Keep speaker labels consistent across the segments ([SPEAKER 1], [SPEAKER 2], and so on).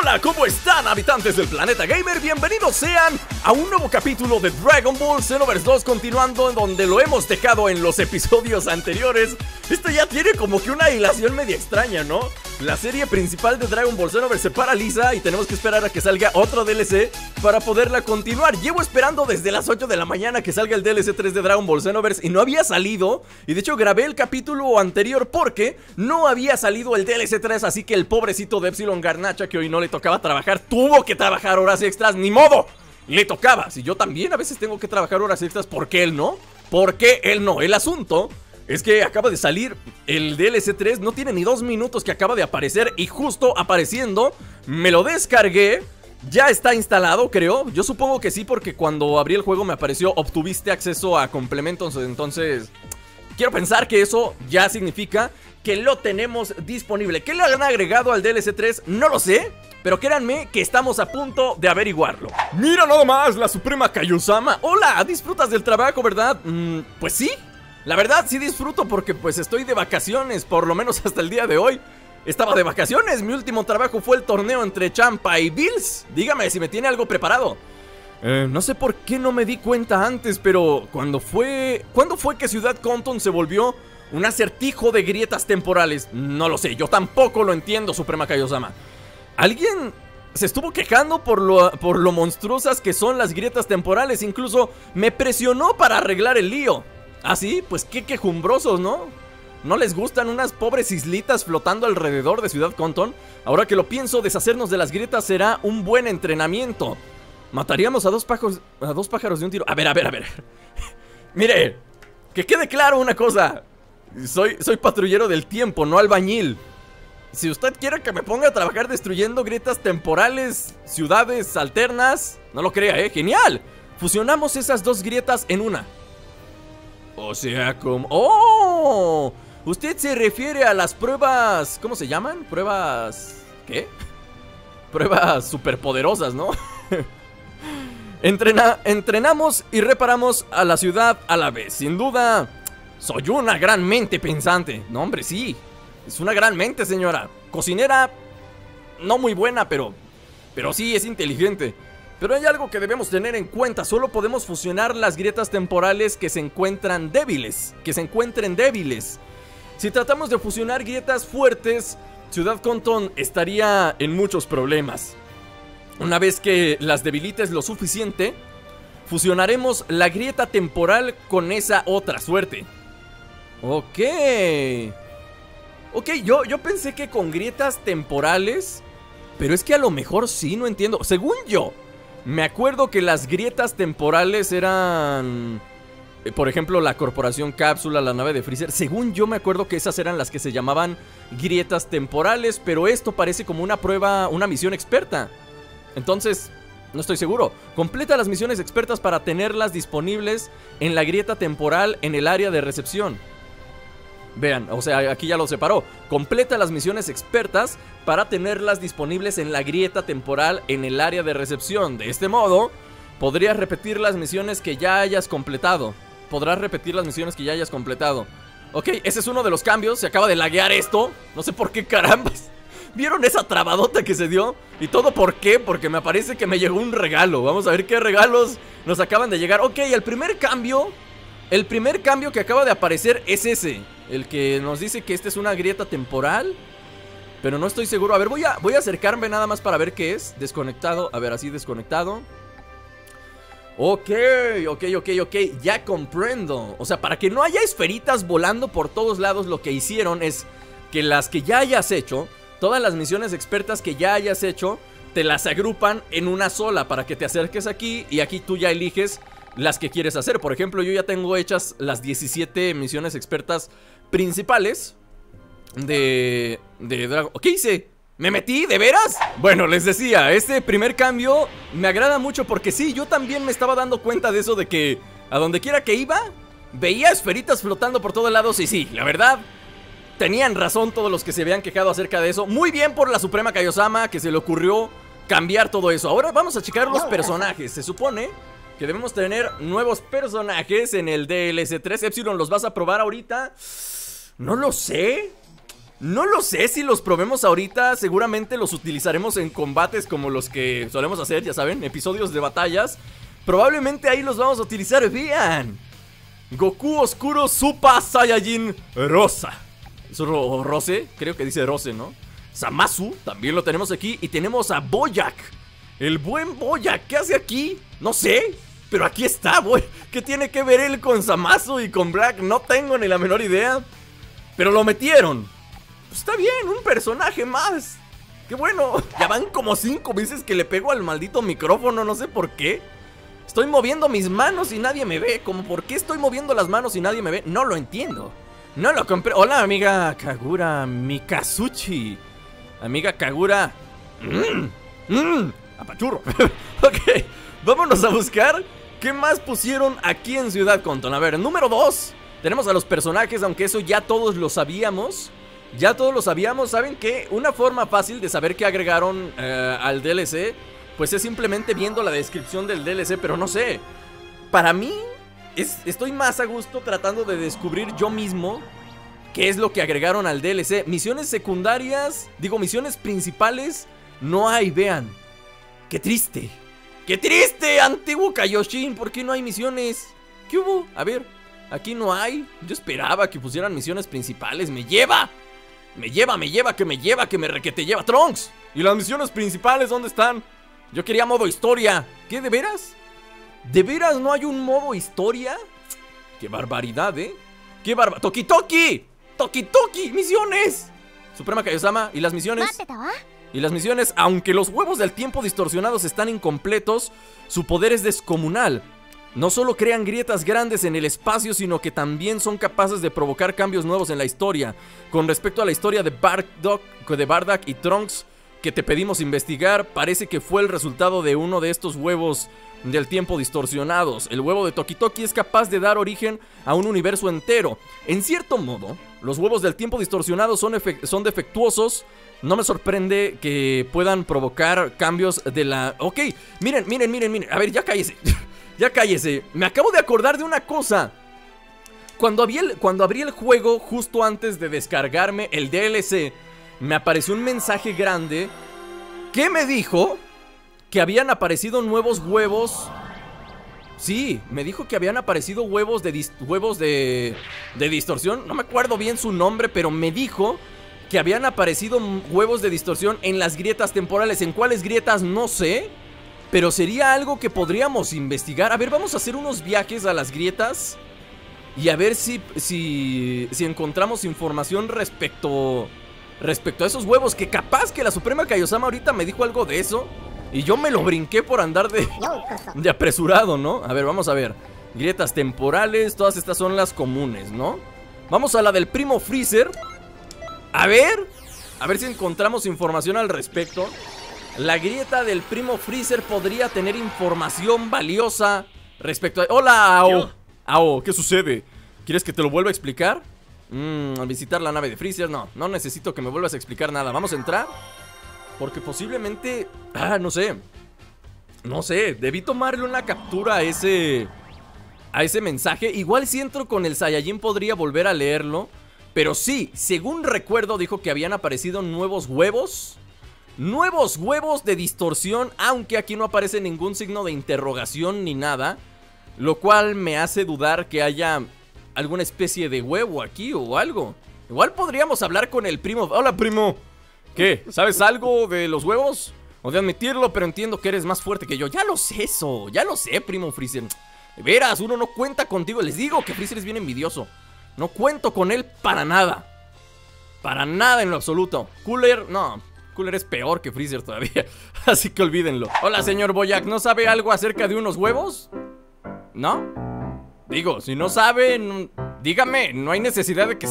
[SPEAKER 1] Hola, ¿cómo están habitantes del planeta gamer? Bienvenidos sean a un nuevo capítulo de Dragon Ball Xenoverse 2 continuando en donde lo hemos dejado en los episodios anteriores. Esto ya tiene como que una hilación media extraña, ¿no? La serie principal de Dragon Ball Xenoverse se paraliza y tenemos que esperar a que salga otro DLC para poderla continuar. Llevo esperando desde las 8 de la mañana que salga el DLC 3 de Dragon Ball Xenoverse y no había salido. Y de hecho grabé el capítulo anterior porque no había salido el DLC 3, así que el pobrecito de Epsilon Garnacha que hoy no le tocaba trabajar, tuvo que trabajar horas extras, ni modo. Le tocaba. Si yo también a veces tengo que trabajar horas extras, ¿por qué él no? ¿Por qué él no? El asunto es que acaba de salir el DLC 3, no tiene ni dos minutos que acaba de aparecer y justo apareciendo, me lo descargué. Ya está instalado, creo. Yo supongo que sí, porque cuando abrí el juego me apareció obtuviste acceso a complementos. Entonces, quiero pensar que eso ya significa que lo tenemos disponible. ¿Qué le han agregado al DLC 3? No lo sé. Pero créanme que estamos a punto de averiguarlo. Mira nada más, la Suprema Kaiosama. Hola, disfrutas del trabajo, ¿verdad? Mm, pues sí. La verdad sí disfruto porque pues estoy de vacaciones, por lo menos hasta el día de hoy. Estaba de vacaciones, mi último trabajo fue el torneo entre Champa y Bills. Dígame si me tiene algo preparado. Eh, no sé por qué no me di cuenta antes, pero cuando fue... ¿Cuándo fue que Ciudad Compton se volvió un acertijo de grietas temporales? No lo sé, yo tampoco lo entiendo, Suprema Kaiosama. ¿Alguien se estuvo quejando por lo, por lo monstruosas que son las grietas temporales? Incluso me presionó para arreglar el lío. ¿Ah, sí? Pues qué quejumbrosos, ¿no? ¿No les gustan unas pobres islitas flotando alrededor de Ciudad Compton? Ahora que lo pienso, deshacernos de las grietas será un buen entrenamiento. Mataríamos a dos pájaros, a dos pájaros de un tiro. A ver, a ver, a ver. Mire, que quede claro una cosa. Soy, soy patrullero del tiempo, no albañil. Si usted quiere que me ponga a trabajar destruyendo grietas temporales, ciudades alternas, no lo crea, ¿eh? ¡Genial! Fusionamos esas dos grietas en una. O sea, como... ¡Oh! Usted se refiere a las pruebas... ¿Cómo se llaman? Pruebas... ¿Qué? Pruebas superpoderosas, ¿no? Entrena... Entrenamos y reparamos a la ciudad a la vez. Sin duda, soy una gran mente pensante. No, hombre, sí. Es una gran mente, señora. Cocinera... No muy buena, pero... Pero sí, es inteligente. Pero hay algo que debemos tener en cuenta, solo podemos fusionar las grietas temporales que se encuentran débiles, que se encuentren débiles. Si tratamos de fusionar grietas fuertes, Ciudad Compton estaría en muchos problemas. Una vez que las debilites lo suficiente, fusionaremos la grieta temporal con esa otra suerte. Ok. Ok, yo, yo pensé que con grietas temporales, pero es que a lo mejor sí, no entiendo. Según yo, me acuerdo que las grietas temporales eran... eh, Por ejemplo, la corporación cápsula, la nave de Freezer. Según yo me acuerdo que esas eran las que se llamaban grietas temporales. Pero esto parece como una prueba, una misión experta. Entonces, no estoy seguro. Completa las misiones expertas para tenerlas disponibles en la grieta temporal en el área de recepción. Vean, o sea, aquí ya lo separó. Completa las misiones expertas para tenerlas disponibles en la grieta temporal en el área de recepción. De este modo, podrías repetir las misiones que ya hayas completado. Podrás repetir las misiones que ya hayas completado. Ok, ese es uno de los cambios. Se acaba de laguear esto. No sé por qué carambas. ¿Vieron esa trabadota que se dio? ¿Y todo por qué? Porque me parece que me llegó un regalo. Vamos a ver qué regalos nos acaban de llegar. Ok, el primer cambio el primer cambio que acaba de aparecer es ese. El que nos dice que esta es una grieta temporal. Pero no estoy seguro. A ver, voy a, voy a acercarme nada más para ver qué es. Desconectado. A ver, así desconectado. Ok, ok, ok, ok. Ya comprendo. O sea, para que no haya esferitas volando por todos lados, lo que hicieron es que las que ya hayas hecho, todas las misiones expertas que ya hayas hecho, te las agrupan en una sola para que te acerques aquí y aquí tú ya eliges las que quieres hacer. Por ejemplo, yo ya tengo hechas las 17 misiones expertas principales de, de Dragon... ¿Qué hice? ¿Me metí? ¿De veras? Bueno, les decía, este primer cambio me agrada mucho porque sí, yo también me estaba dando cuenta de eso de que a donde quiera que iba, veía esferitas flotando por todos lados y sí, la verdad, tenían razón todos los que se habían quejado acerca de eso. Muy bien por la Suprema Kaiosama que se le ocurrió cambiar todo eso. Ahora vamos a checar los personajes. Se supone que debemos tener nuevos personajes en el DLC 3. Epsilon, ¿los vas a probar ahorita? No lo sé. No lo sé si los probemos ahorita, seguramente los utilizaremos en combates como los que solemos hacer, ya saben, episodios de batallas. Probablemente ahí los vamos a utilizar, vean. Goku Oscuro Super Saiyajin Rosa. ¿Es Rose? Creo que dice Rose, ¿no? Samasu, también lo tenemos aquí. Y tenemos a Boyak. El buen Boyak, ¿qué hace aquí? No sé, pero aquí está, boy. ¿Qué tiene que ver él con Samasu y con Black? No tengo ni la menor idea. Pero lo metieron. Pues está bien, un personaje más. Qué bueno. Ya van como cinco veces que le pego al maldito micrófono, no sé por qué. Estoy moviendo mis manos y nadie me ve. Como por qué estoy moviendo las manos y nadie me ve. No lo entiendo. No lo compré. Hola, amiga Kagura Mikazuchi. Amiga Kagura. Mmm. Mmm. Apachurro. ok. Vámonos a buscar qué más pusieron aquí en Ciudad Conton. A ver, número 2. Tenemos a los personajes, aunque eso ya todos lo sabíamos. Ya todos lo sabíamos, ¿saben qué? Una forma fácil de saber qué agregaron eh, al DLC, pues es simplemente viendo la descripción del DLC, pero no sé. Para mí, estoy más a gusto tratando de descubrir yo mismo qué es lo que agregaron al DLC. Misiones secundarias, digo, misiones principales, no hay, vean. Qué triste. Qué triste, antiguo Kaioshin, ¿por qué no hay misiones? ¿Qué hubo? A ver, aquí no hay. Yo esperaba que pusieran misiones principales, me lleva. Me lleva, me lleva, que me lleva, que me re que te lleva Trunks. ¿Y las misiones principales dónde están? Yo quería modo historia. ¿Qué, de veras? ¿De veras no hay un modo historia? ¡Qué barbaridad, eh! ¡Qué barbaridad! ¡Toki Toki! ¡Toki Toki! ¡Misiones! Suprema Kaiosama, ¿y las misiones? Y las misiones, aunque los huevos del tiempo distorsionados están incompletos, su poder es descomunal. No solo crean grietas grandes en el espacio, sino que también son capaces de provocar cambios nuevos en la historia. Con respecto a la historia de Bardock, de Bardak y Trunks que te pedimos investigar, parece que fue el resultado de uno de estos huevos del tiempo distorsionados. El huevo de Tokitoki es capaz de dar origen a un universo entero. En cierto modo, los huevos del tiempo distorsionados son, son defectuosos. No me sorprende que puedan provocar cambios de la... Ok, miren, miren, miren, miren. A ver, ya cállese. Ya cállese. Me acabo de acordar de una cosa. Cuando abrí, el, cuando abrí el juego justo antes de descargarme el DLC, me apareció un mensaje grande que me dijo que habían aparecido nuevos huevos. Sí, me dijo que habían aparecido huevos de huevos de, de distorsión. No me acuerdo bien su nombre, pero me dijo que habían aparecido huevos de distorsión en las grietas temporales. ¿En cuáles grietas? No sé. Pero sería algo que podríamos investigar. A ver, vamos a hacer unos viajes a las grietas. Y a ver si, si, si encontramos información respecto, respecto a esos huevos. Que capaz que la Suprema Kaiosama ahorita me dijo algo de eso. Y yo me lo brinqué por andar de, de apresurado, ¿no? A ver, vamos a ver. Grietas temporales, todas estas son las comunes, ¿no? Vamos a la del primo Freezer. A ver, a ver si encontramos información al respecto. La grieta del primo Freezer podría tener información valiosa respecto a... ¡Hola, Ao! Ao, ¿qué sucede? ¿Quieres que te lo vuelva a explicar? Mmm, visitar la nave de Freezer, no, no necesito que me vuelvas a explicar nada ¿Vamos a entrar? Porque posiblemente... Ah, no sé No sé, debí tomarle una captura a ese... A ese mensaje Igual si entro con el Saiyajin podría volver a leerlo Pero sí, según recuerdo dijo que habían aparecido nuevos huevos Nuevos huevos de distorsión, aunque aquí no aparece ningún signo de interrogación ni nada. Lo cual me hace dudar que haya alguna especie de huevo aquí o algo. Igual podríamos hablar con el primo. Hola, primo. ¿Qué? ¿Sabes algo de los huevos? O de admitirlo, pero entiendo que eres más fuerte que yo. Ya lo sé eso. Ya lo sé, primo Freezer. De veras, uno no cuenta contigo. Les digo que Freezer es bien envidioso. No cuento con él para nada. Para nada en lo absoluto. Cooler, no. Cooler es peor que Freezer todavía. Así que olvídenlo. Hola, señor Boyac, ¿no sabe algo acerca de unos huevos? ¿No? Digo, si no sabe, dígame, no hay necesidad de que,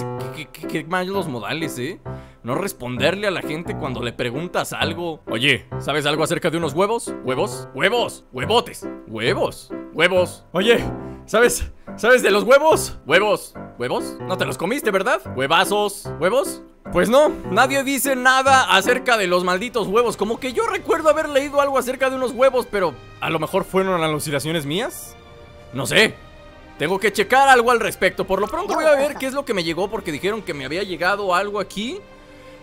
[SPEAKER 1] que, que, los modales, ¿eh? No responderle a la gente cuando le preguntas algo. Oye, ¿sabes algo acerca de unos huevos? ¿Huevos? ¡Huevos! ¡Huevotes! ¡Huevos! ¡Huevos! Oye, ¿sabes? ¿Sabes de los huevos? ¿Huevos? ¿Huevos? No te los comiste, ¿verdad? ¿Huevazos? ¿Huevos? Pues no, nadie dice nada acerca de los malditos huevos. Como que yo recuerdo haber leído algo acerca de unos huevos, pero a lo mejor fueron alucinaciones mías. No sé. Tengo que checar algo al respecto. Por lo pronto voy a ver qué es lo que me llegó porque dijeron que me había llegado algo aquí.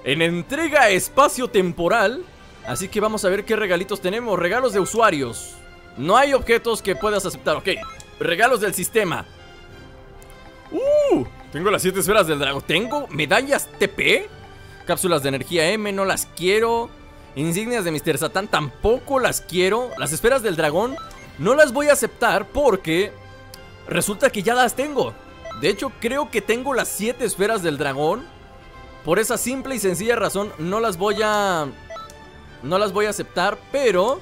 [SPEAKER 1] en entrega espacio-temporal. Así que vamos a ver qué regalitos tenemos. Regalos de usuarios. No hay objetos que puedas aceptar. Ok, regalos del sistema. Uh, tengo las 7 esferas del dragón. Tengo medallas TP. Cápsulas de energía M, no las quiero. Insignias de Mr. Satan tampoco las quiero. Las esferas del dragón no las voy a aceptar porque resulta que ya las tengo. De hecho, creo que tengo las 7 esferas del dragón. Por esa simple y sencilla razón no las voy a... No las voy a aceptar, pero...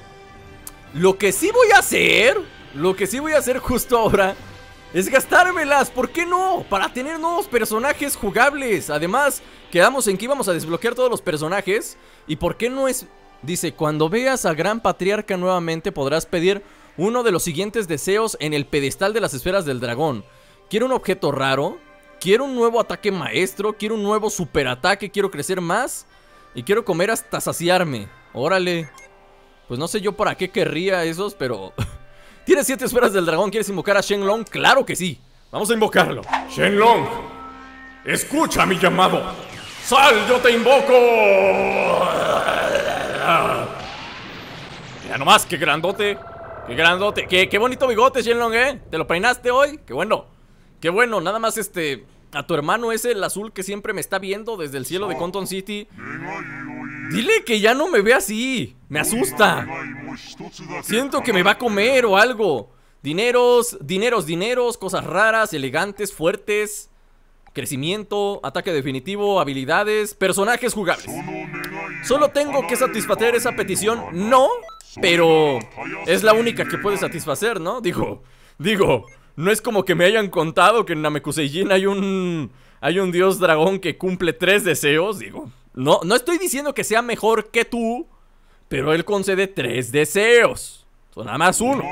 [SPEAKER 1] Lo que sí voy a hacer... Lo que sí voy a hacer justo ahora es gastármelas, ¿por qué no? Para tener nuevos personajes jugables Además, quedamos en que íbamos a desbloquear todos los personajes ¿Y por qué no es...? Dice, cuando veas a Gran Patriarca nuevamente podrás pedir uno de los siguientes deseos en el pedestal de las esferas del dragón Quiero un objeto raro Quiero un nuevo ataque maestro Quiero un nuevo superataque Quiero crecer más Y quiero comer hasta saciarme Órale Pues no sé yo para qué querría esos, pero... ¿Tienes siete esferas del dragón? ¿Quieres invocar a Shenlong? ¡Claro que sí! Vamos a invocarlo.
[SPEAKER 2] Shenlong, escucha mi llamado. ¡Sal, yo te invoco!
[SPEAKER 1] Ya nomás, qué grandote. Qué grandote. Qué, qué bonito bigote, Shenlong, ¿eh? ¿Te lo peinaste hoy? Qué bueno. Qué bueno. Nada más este... A tu hermano ese, el azul que siempre me está viendo desde el cielo de Conton City. Dile que ya no me ve así. Me asusta. Siento que me va a comer o algo. Dineros, dineros, dineros, cosas raras, elegantes, fuertes. Crecimiento, ataque definitivo, habilidades, personajes jugables. Solo tengo que satisfacer esa petición. No, pero es la única que puede satisfacer, ¿no? Digo, digo, no es como que me hayan contado que en Namekuseijin hay un hay un dios dragón que cumple tres deseos, digo. No, no estoy diciendo que sea mejor que tú, pero él concede tres deseos. Son nada más uno.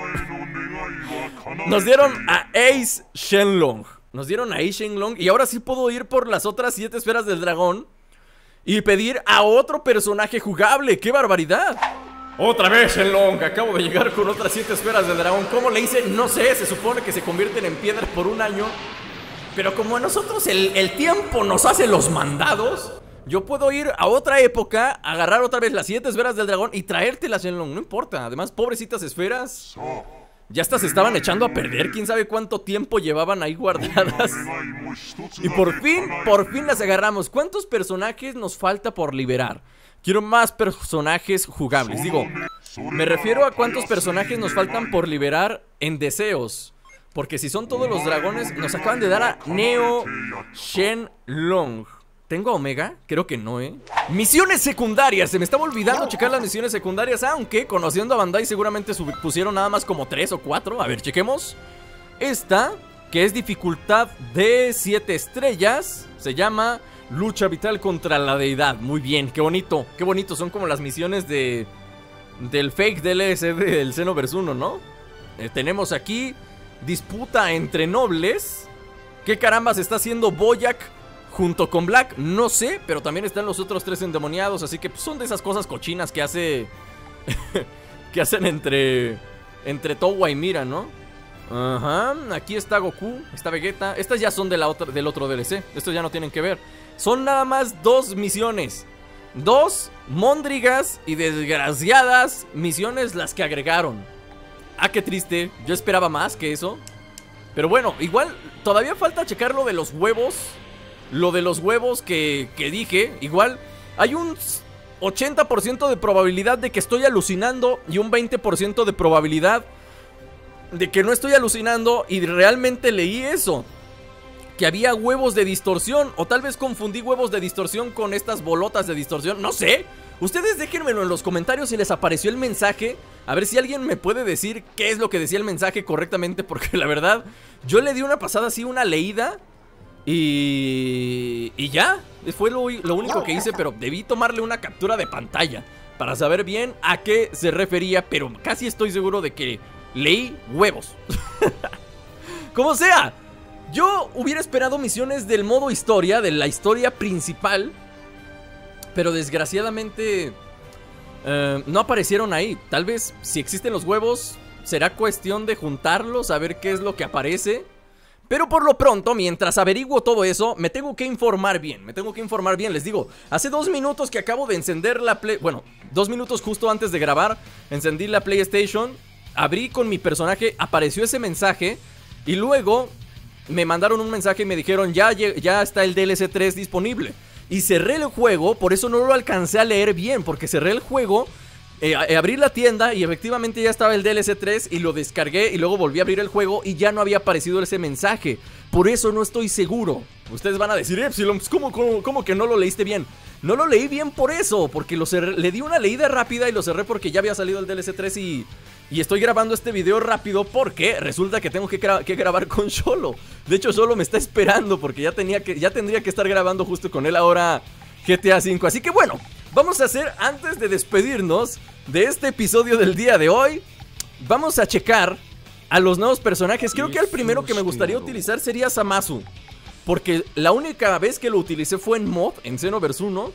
[SPEAKER 1] Nos dieron a Ace Shenlong. Nos dieron a Ace Shenlong y ahora sí puedo ir por las otras siete esferas del dragón y pedir a otro personaje jugable. ¡Qué barbaridad!
[SPEAKER 2] Otra vez Shenlong,
[SPEAKER 1] acabo de llegar con otras siete esferas del dragón. ¿Cómo le hice? No sé, se supone que se convierten en piedras por un año. Pero como a nosotros el, tiempo nos hace los mandados, yo puedo ir a otra época, agarrar otra vez las siete esferas del dragón y traértelas en long. No importa. Además, pobrecitas esferas. Ya estas se estaban echando a perder. Quién sabe cuánto tiempo llevaban ahí guardadas. Y por fin, por fin las agarramos. ¿Cuántos personajes nos falta por liberar? Quiero más personajes jugables. Digo, me refiero a cuántos personajes nos faltan por liberar en deseos. Porque si son todos los dragones, nos acaban de dar a Neo Shenlong. ¿Tengo Omega? Creo que no, ¿eh? Misiones secundarias. Se me estaba olvidando checar las misiones secundarias. Aunque, conociendo a Bandai, seguramente pusieron nada más como 3 o 4. A ver, chequemos. Esta, que es dificultad de 7 estrellas, se llama Lucha Vital contra la Deidad. Muy bien, qué bonito. Qué bonito. Son como las misiones de... Del fake DLC del Xenoverse 1, ¿no? Eh, tenemos aquí disputa entre nobles. ¿Qué caramba se está haciendo Boyac junto con Black? No sé, pero también están los otros tres endemoniados, así que pues, son de esas cosas cochinas que hace... que hacen entre... Entre Towa y Mira, ¿no? Ajá, aquí está Goku, está Vegeta. Estas ya son de la otra, del otro DLC. Estos ya no tienen que ver. Son nada más dos misiones. Dos móndrigas y desgraciadas misiones las que agregaron. Ah, qué triste. Yo esperaba más que eso. Pero bueno, igual todavía falta checar lo de los huevos. Lo de los huevos que, que dije. Igual hay un 80% de probabilidad de que estoy alucinando y un 20% de probabilidad de que no estoy alucinando y realmente leí eso. Que había huevos de distorsión o tal vez confundí huevos de distorsión con estas bolotas de distorsión, no sé. Ustedes déjenmelo en los comentarios si les apareció el mensaje. A ver si alguien me puede decir qué es lo que decía el mensaje correctamente. Porque la verdad, yo le di una pasada así, una leída. Y... Y ya. Fue lo, lo único que hice, pero debí tomarle una captura de pantalla. Para saber bien a qué se refería. Pero casi estoy seguro de que leí huevos. Como sea. Yo hubiera esperado misiones del modo historia, de la historia principal. Pero desgraciadamente eh, no aparecieron ahí. Tal vez si existen los huevos, será cuestión de juntarlos, a ver qué es lo que aparece. Pero por lo pronto, mientras averiguo todo eso, me tengo que informar bien. Me tengo que informar bien. Les digo, hace dos minutos que acabo de encender la Play. Bueno, dos minutos justo antes de grabar, encendí la PlayStation. Abrí con mi personaje, apareció ese mensaje. Y luego me mandaron un mensaje y me dijeron: Ya, ya está el DLC 3 disponible. Y cerré el juego, por eso no lo alcancé a leer bien, porque cerré el juego eh, eh, abrí la tienda y efectivamente ya estaba el DLC 3 y lo descargué y luego volví a abrir el juego y ya no había aparecido ese mensaje. Por eso no estoy seguro. Ustedes van a decir, Epsilon, pues, ¿cómo, cómo, que no lo leíste bien? No lo leí bien por eso, porque lo le di una leída rápida y lo cerré porque ya había salido el DLC 3 y, y estoy grabando este video rápido porque resulta que tengo que, que, grabar con Solo. De hecho, Solo me está esperando porque ya, tenía que, ya tendría que estar grabando justo con él ahora GTA V. Así que bueno, vamos a hacer antes de despedirnos de este episodio del día de hoy, vamos a checar a los nuevos personajes. Creo que el primero que me gustaría utilizar sería Samasu. Porque la única vez que lo utilicé fue en mod, en Xenoverse 1.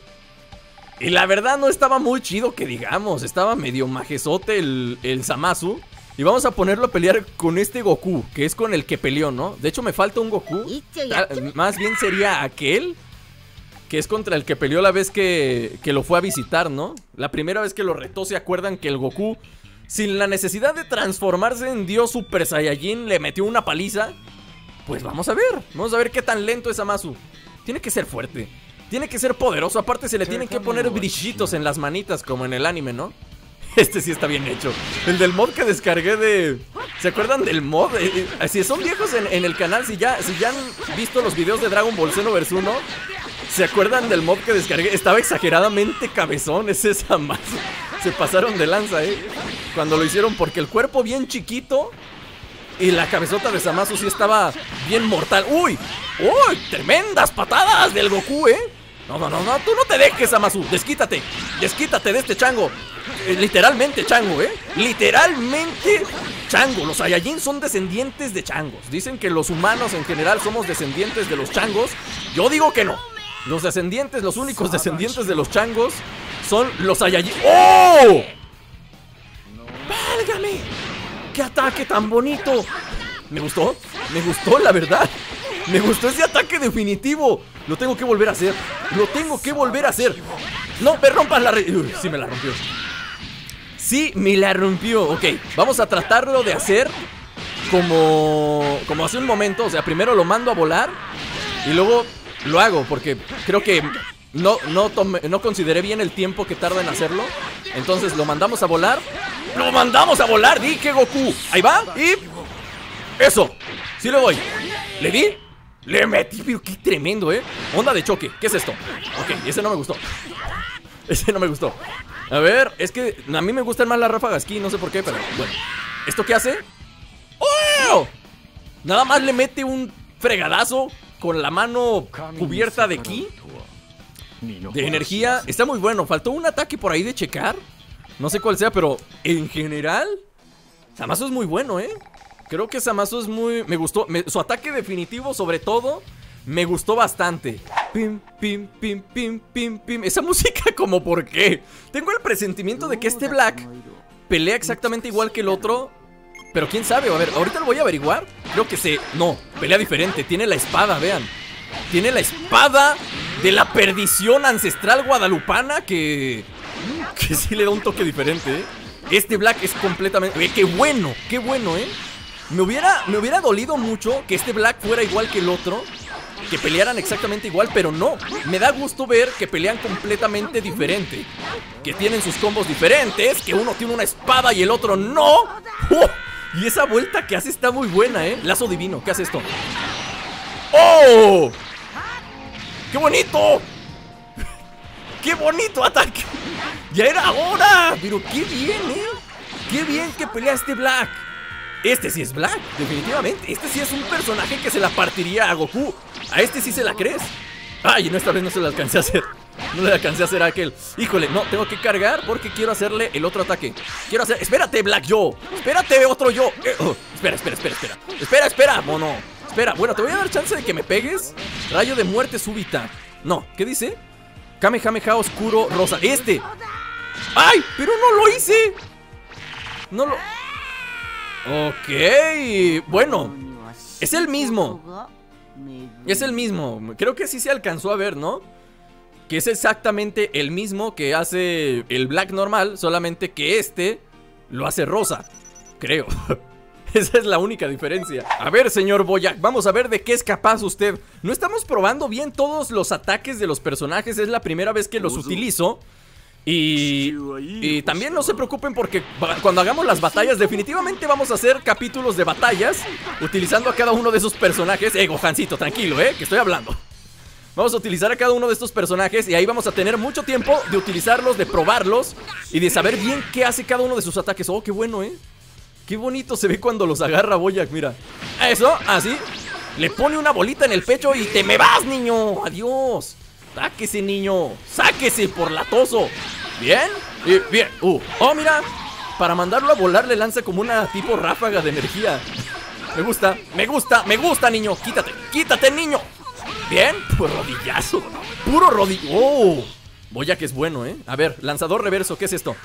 [SPEAKER 1] Y la verdad no estaba muy chido que digamos. Estaba medio majesote el, el Samasu. Y vamos a ponerlo a pelear con este Goku, que es con el que peleó, ¿no? De hecho me falta un Goku. Más bien sería aquel que es contra el que peleó la vez que, que lo fue a visitar, ¿no? La primera vez que lo retó, ¿se acuerdan que el Goku, sin la necesidad de transformarse en Dios Super Saiyajin, le metió una paliza? Pues vamos a ver, vamos a ver qué tan lento es Amasu. Tiene que ser fuerte, tiene que ser poderoso, aparte se le tienen que poner brillitos en las manitas como en el anime, ¿no? Este sí está bien hecho. El del mod que descargué de... ¿Se acuerdan del mod? Eh, eh, si son viejos en, en, el canal, si ya, si ya han visto los videos de Dragon Ball Xenoverse 1, ¿Se acuerdan del mod que descargué? Estaba exageradamente cabezón ese Samasu. Se pasaron de lanza, ¿eh? Cuando lo hicieron porque el cuerpo bien chiquito y la cabezota de Samasu sí estaba bien mortal. ¡Uy! ¡Uy! Tremendas patadas del Goku, ¿eh? No, no, no, no, tú no te dejes, Samasu. Desquítate. Desquítate de este chango. Eh, literalmente chango, ¿eh? Literalmente chango. Los Saiyajin son descendientes de changos. Dicen que los humanos en general somos descendientes de los changos. Yo digo que no. Los descendientes, los únicos descendientes de los changos son los Saiyajin. ¡Oh! ¡Válgame! ¡Qué ataque tan bonito! Me gustó, me gustó, la verdad. Me gustó ese ataque definitivo. Lo tengo que volver a hacer. Lo tengo que volver a hacer. No, me rompas la... Uy, sí me la rompió. Sí, me la rompió. Ok, vamos a tratarlo de hacer como, como hace un momento. O sea, primero lo mando a volar y luego lo hago porque creo que no, no, consideré bien el tiempo que tarda en hacerlo. Entonces lo mandamos a volar. ¡Lo mandamos a volar! Dije Goku. Ahí va. Y. Eso. Sí le voy. ¿Le di? Le metí, pero qué tremendo, ¿eh? Onda de choque. ¿Qué es esto? Ok, ese no me gustó. Ese no me gustó. A ver, es que a mí me gustan más las ráfagas aquí, no sé por qué, pero bueno. ¿Esto qué hace? ¡Oh! Nada más le mete un fregadazo con la mano cubierta de ki. De energía. Está muy bueno. Faltó un ataque por ahí de checar. No sé cuál sea, pero en general. Samasu es muy bueno, ¿eh? Creo que Samasu es muy... Me gustó. su ataque definitivo, sobre todo, me gustó bastante. Pim, pim, pim, pim, pim, pim. Esa música, como por qué. Tengo el presentimiento de que este Black pelea exactamente igual que el otro pero quién sabe, a ver, ahorita lo voy a averiguar. Creo que se... No, pelea diferente. Tiene la espada, vean. Tiene la espada de la perdición ancestral guadalupana que... Que sí le da un toque diferente, ¿eh? Este Black es completamente... ¡Qué bueno! ¡Qué bueno, eh! Me hubiera, me hubiera dolido mucho que este Black fuera igual que el otro que pelearan exactamente igual, pero no. Me da gusto ver que pelean completamente diferente. Que tienen sus combos diferentes, que uno tiene una espada y el otro no. ¡Oh! Y esa vuelta que hace está muy buena, ¿eh? Lazo divino, ¿qué hace esto? ¡Oh! ¡Qué bonito! ¡Qué bonito ataque! ¡Ya era hora! Pero qué bien, ¿eh? ¡Qué bien que pelea este Black! Este sí es Black, definitivamente. Este sí es un personaje que se la partiría a Goku. A este sí se la crees. Ay, no, esta vez no se la alcancé a hacer. No le alcancé a hacer a aquel. Híjole, no, tengo que cargar porque quiero hacerle el otro ataque. Quiero hacer. Espérate, Black Yo. Espérate, otro yo. Eh, oh, espera, espera, espera, espera. Espera, espera, mono. Espera, bueno, te voy a dar chance de que me pegues. Rayo de muerte súbita. No, ¿qué dice? Kamehameha oscuro rosa. Este. ¡Ay! Pero no lo hice. No lo. Ok. Bueno. Es el mismo. Es el mismo. Creo que sí se alcanzó a ver, ¿no? Que es exactamente el mismo que hace el black normal, solamente que este lo hace rosa. Creo. Esa es la única diferencia. A ver, señor Boyac, vamos a ver de qué es capaz usted. No estamos probando bien todos los ataques de los personajes, es la primera vez que los utilizo. Y, y, también no se preocupen porque cuando hagamos las batallas definitivamente vamos a hacer capítulos de batallas utilizando a cada uno de esos personajes. Eh, Gohancito, tranquilo, eh, que estoy hablando. Vamos a utilizar a cada uno de estos personajes y ahí vamos a tener mucho tiempo de utilizarlos, de probarlos y de saber bien qué hace cada uno de sus ataques. Oh, qué bueno, eh. Qué bonito se ve cuando los agarra Boyac, mira. Eso, así. Le pone una bolita en el pecho y te me vas, niño. Adiós. Sáquese, niño. Sáquese por latoso. Bien. Bien. Uh. Oh, mira. Para mandarlo a volar le lanza como una tipo ráfaga de energía. Me gusta, me gusta, me gusta, niño. Quítate, quítate, niño. Bien. Puro rodillazo. Puro rodillo. Oh. Boyac es bueno, ¿eh? A ver, lanzador reverso. ¿Qué es esto?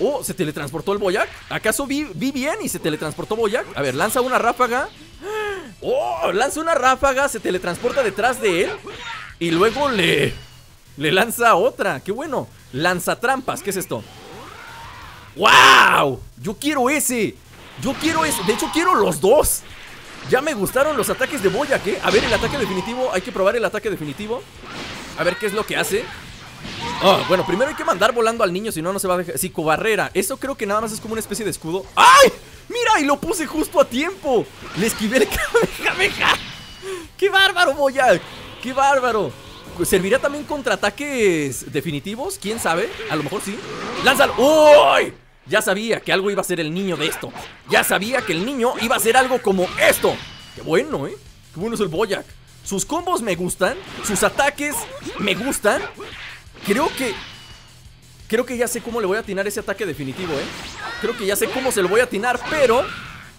[SPEAKER 1] Oh, ¿se teletransportó el Boyac? ¿Acaso vi, vi bien y se teletransportó Boyac? A ver, lanza una ráfaga. Oh, lanza una ráfaga, se teletransporta detrás de él. Y luego le, le lanza otra. ¡Qué bueno! Lanza trampas. ¿Qué es esto? ¡Wow! Yo quiero ese. Yo quiero ese. De hecho, quiero los dos. Ya me gustaron los ataques de Boya, ¿qué? A ver, el ataque definitivo. Hay que probar el ataque definitivo. A ver qué es lo que hace. Oh, bueno, primero hay que mandar volando al niño, si no, no se va a dejar. Psicobarrera. Eso creo que nada más es como una especie de escudo. ¡Ay! ¡Mira! Y lo puse justo a tiempo. Le esquivé el Kamehameha. ¡Qué bárbaro, Boya! ¡Qué bárbaro! ¿Servirá también contra ataques definitivos? ¿Quién sabe? A lo mejor sí. ¡Lánzalo! ¡Uy! Ya sabía que algo iba a ser el niño de esto. Ya sabía que el niño iba a ser algo como esto. ¡Qué bueno, eh! ¡Qué bueno es el Boyac! Sus combos me gustan. Sus ataques me gustan. Creo que... Creo que ya sé cómo le voy a atinar ese ataque definitivo, ¿eh? Creo que ya sé cómo se lo voy a atinar, pero...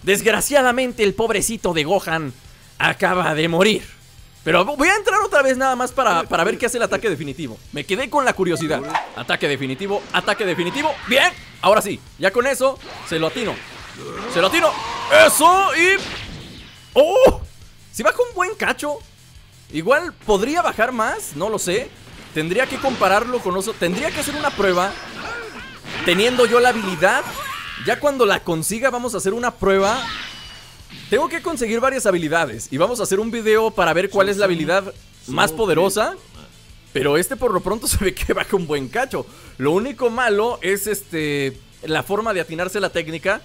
[SPEAKER 1] Desgraciadamente el pobrecito de Gohan acaba de morir. Pero voy a entrar otra vez nada más para, para, ver qué hace el ataque definitivo. Me quedé con la curiosidad. Ataque definitivo, ataque definitivo. Bien, ahora sí, ya con eso se lo atino. Se lo atino. Eso y... ¡Oh! Si baja un buen cacho. Igual podría bajar más, no lo sé. Tendría que compararlo con eso. Tendría que hacer una prueba. Teniendo yo la habilidad. Ya cuando la consiga vamos a hacer una prueba tengo que conseguir varias habilidades y vamos a hacer un video para ver cuál es la habilidad más poderosa. Pero este por lo pronto se ve que baja un buen cacho. Lo único malo es este la forma de atinarse la técnica.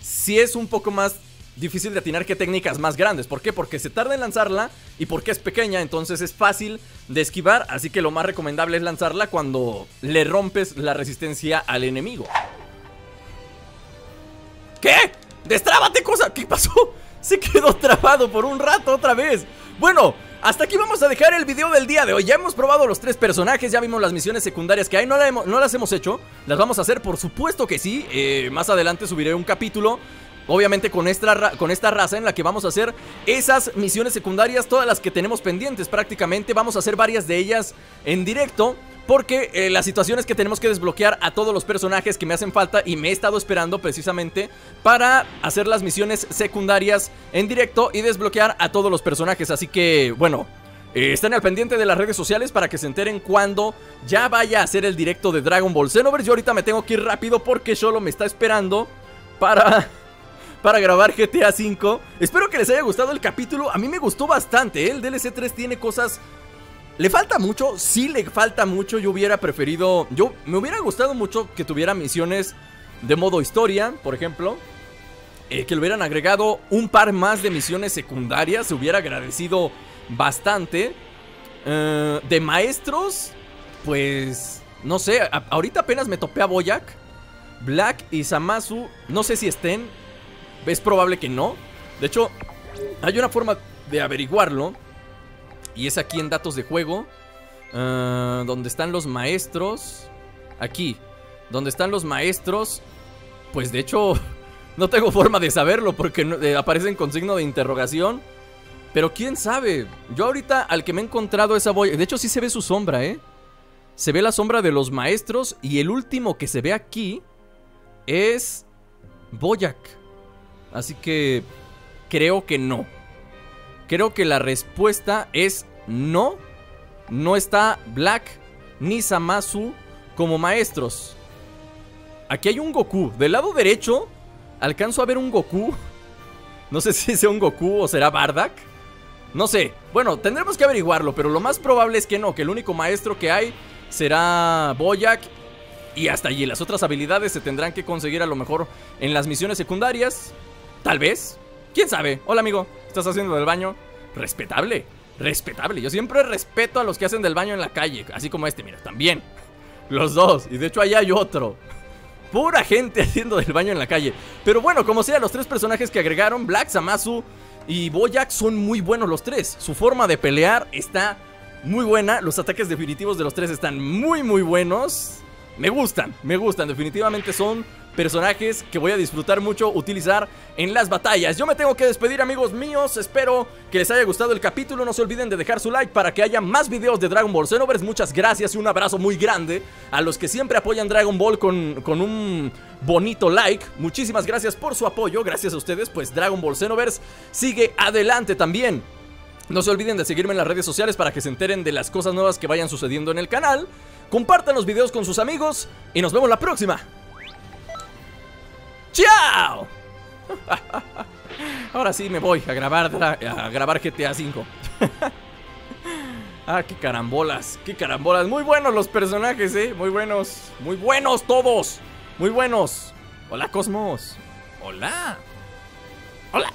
[SPEAKER 1] Si es un poco más difícil de atinar que técnicas más grandes. ¿Por qué? Porque se tarda en lanzarla y porque es pequeña, entonces es fácil de esquivar. Así que lo más recomendable es lanzarla cuando le rompes la resistencia al enemigo. ¿Qué? ¡Destrábate, cosa! ¿Qué pasó? Se quedó trabado por un rato otra vez Bueno, hasta aquí vamos a dejar el video del día de hoy Ya hemos probado los tres personajes, ya vimos las misiones secundarias que hay No, no las hemos hecho, las vamos a hacer por supuesto que sí eh, Más adelante subiré un capítulo Obviamente con esta, con esta raza en la que vamos a hacer esas misiones secundarias, todas las que tenemos pendientes prácticamente, vamos a hacer varias de ellas en directo. Porque eh, la situación es que tenemos que desbloquear a todos los personajes que me hacen falta y me he estado esperando precisamente para hacer las misiones secundarias en directo y desbloquear a todos los personajes. Así que, bueno, eh, estén al pendiente de las redes sociales para que se enteren cuando ya vaya a hacer el directo de Dragon Ball Xenoverse. Yo ahorita me tengo que ir rápido porque solo me está esperando para para grabar GTA V. Espero que les haya gustado el capítulo. A mí me gustó bastante. ¿eh? El DLC 3 tiene cosas ¿Le falta mucho? Sí le falta mucho. Yo hubiera preferido... Yo me hubiera gustado mucho que tuviera misiones de modo historia, por ejemplo. Eh, que le hubieran agregado un par más de misiones secundarias. Se hubiera agradecido bastante. Eh, de maestros, pues... No sé, ahorita apenas me topé a Boyac. Black y Samasu, no sé si estén. Es probable que no. De hecho, hay una forma de averiguarlo. Y es aquí en datos de juego. Uh, donde están los maestros. Aquí. Donde están los maestros. Pues de hecho, no tengo forma de saberlo porque eh, aparecen con signo de interrogación. Pero quién sabe. Yo ahorita al que me he encontrado esa boya. De hecho, sí se ve su sombra, ¿eh? Se ve la sombra de los maestros. Y el último que se ve aquí es. Boyac. Así que. creo que no. Creo que la respuesta es no. No está Black ni Samasu como maestros. Aquí hay un Goku. Del lado derecho alcanzo a ver un Goku. No sé si sea un Goku o será Bardak. No sé. Bueno, tendremos que averiguarlo, pero lo más probable es que no, que el único maestro que hay será Boyak. Y hasta allí las otras habilidades se tendrán que conseguir a lo mejor en las misiones secundarias. Tal vez. ¿Quién sabe? Hola amigo, ¿estás haciendo del baño? Respetable, respetable. Yo siempre respeto a los que hacen del baño en la calle, así como este, mira, también. Los dos, y de hecho allá hay otro. Pura gente haciendo del baño en la calle. Pero bueno, como sea, los tres personajes que agregaron, Black, Samasu y Boyak, son muy buenos los tres. Su forma de pelear está muy buena. Los ataques definitivos de los tres están muy, muy buenos. Me gustan, me gustan. Definitivamente son personajes que voy a disfrutar mucho utilizar en las batallas. Yo me tengo que despedir amigos míos, espero que les haya gustado el capítulo, no se olviden de dejar su like para que haya más videos de Dragon Ball Xenoverse, muchas gracias y un abrazo muy grande a los que siempre apoyan Dragon Ball con, con un bonito like, muchísimas gracias por su apoyo, gracias a ustedes, pues Dragon Ball Xenoverse sigue adelante también. No se olviden de seguirme en las redes sociales para que se enteren de las cosas nuevas que vayan sucediendo en el canal. Compartan los videos con sus amigos y nos vemos la próxima. ¡Chao! Ahora sí me voy a grabar, a grabar GTA V. ah, qué carambolas, qué carambolas. Muy buenos los personajes, eh. Muy buenos, muy buenos todos. Muy buenos. Hola, Cosmos. Hola. Hola.